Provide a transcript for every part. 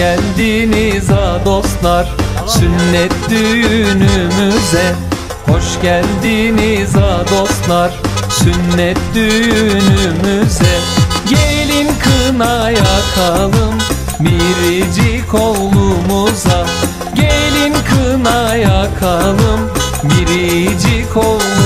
geldiniz ha dostlar. Sünnet düğünümüze Hoş geldiniz ha dostlar. Sünnet düğünümüze Gelin kına yakalım Biricik oğlumuza Gelin kına yakalım Biricik oğlumuza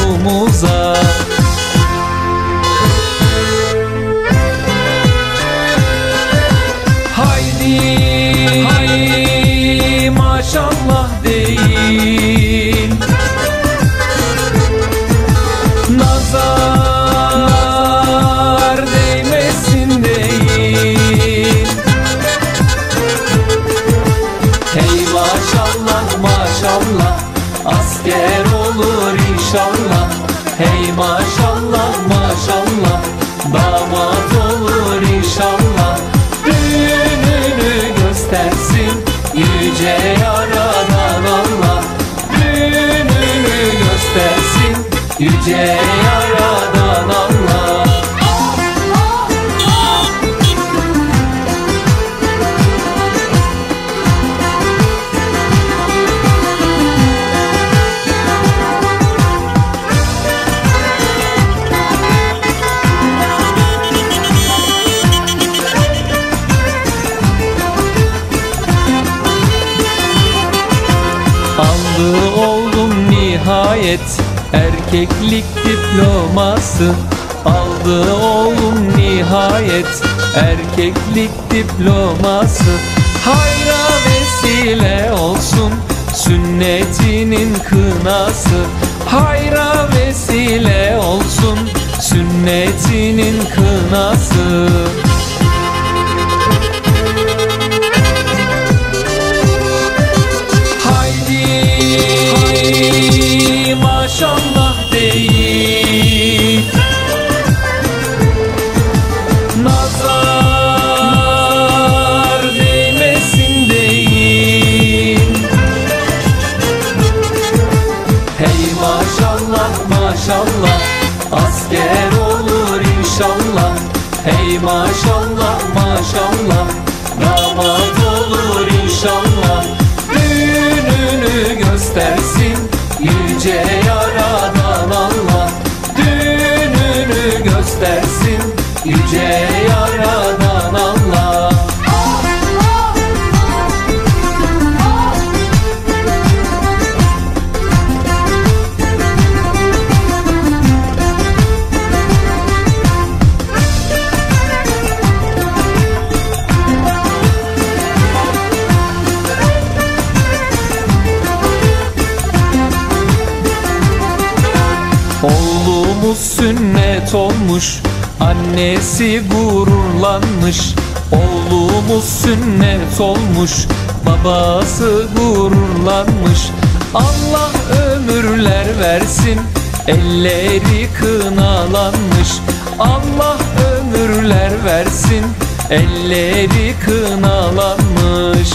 maşallah. Maşallah nihayet erkeklik diploması Aldı oğlum nihayet erkeklik diploması. Hayra vesile olsun sünnetinin kınası. Hayra vesile olsun sünnetinin kınası maşallah Asker olur inşallah. Hey maşallah maşallah Damat olur inşallah. Düğününü göstersin Yüce yaradan Allah. Düğününü göstersin Yüce Annesi gururlanmış Oğlumuz sünnet olmuş Babası gururlanmış. Allah ömürler versin Elleri kınalanmış. Allah ömürler versin Elleri kınalanmış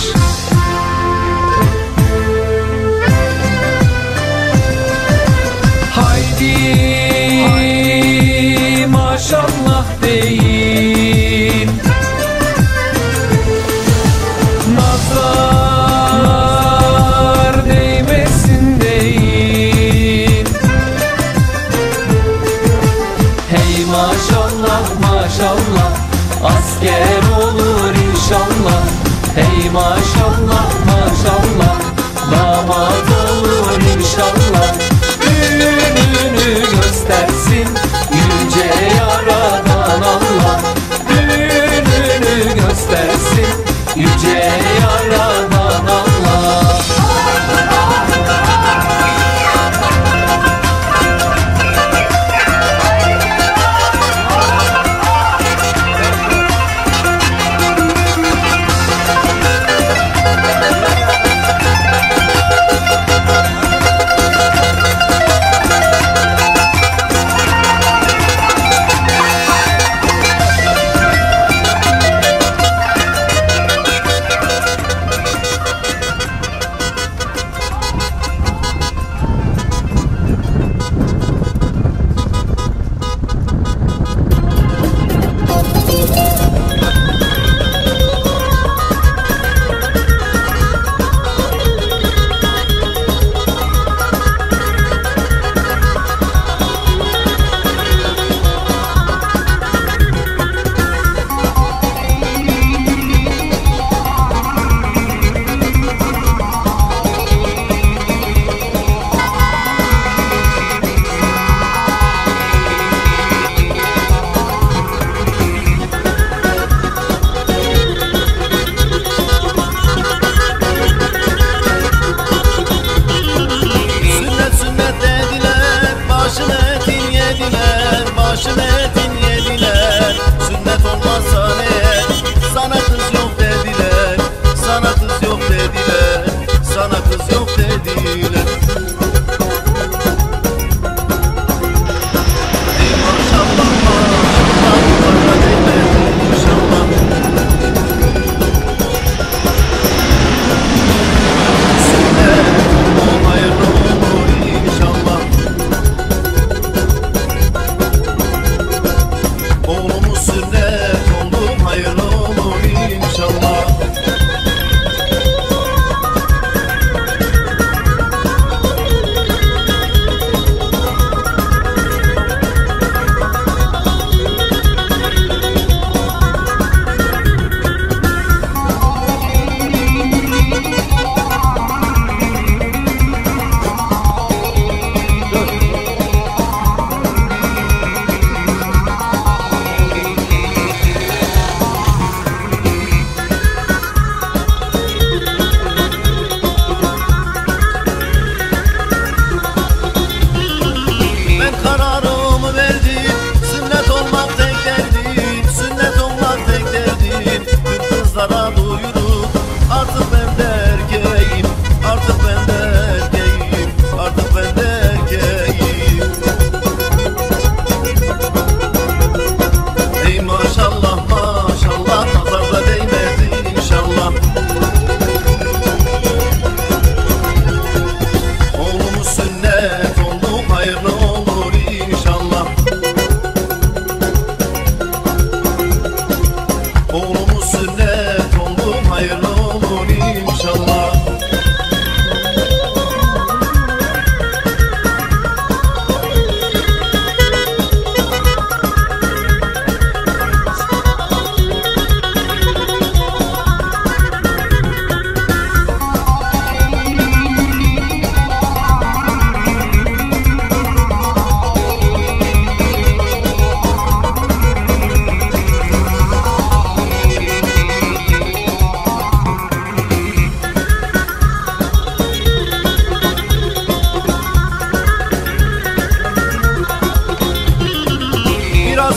Ey maşallah maşallah Damat olur inşallah.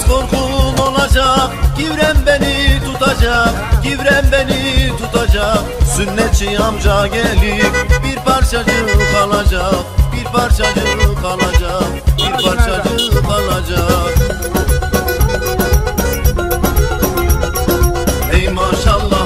Biraz korkum olacak Givrem beni tutacak Givrem beni tutacak. Sünnetçi amca gelip Bir parçacık alacak Bir parçacık alacak Bir parçacık alacak. Ey maşallah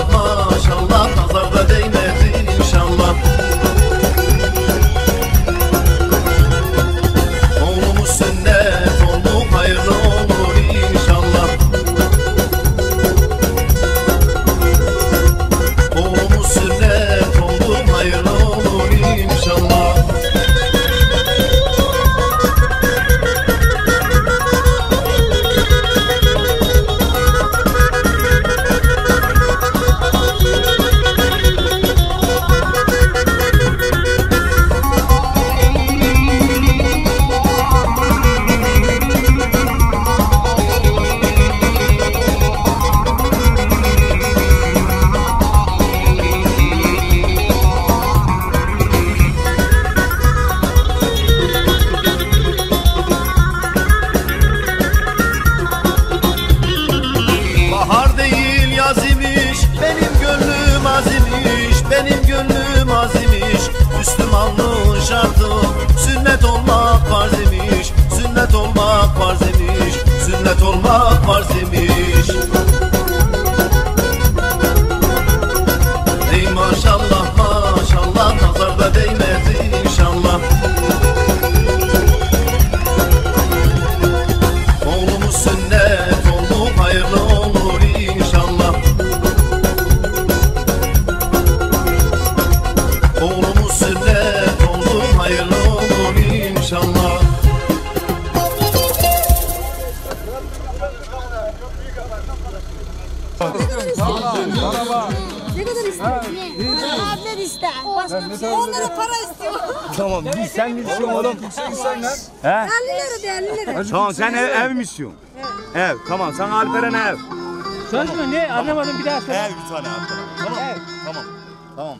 Cause it Ne kadar istiyor? Abler ister. Onlara para istiyor. Tamam biz sen mi istiyorsun oğlum? 50 lira de 50 lira. Tamam sen ev, ev mi istiyorsun? Ev tamam sen Alperen'e ev. Söz mü ne anlamadım bir daha söyle. Ev bir tane Alperen. Tamam. Tamam. Tamam.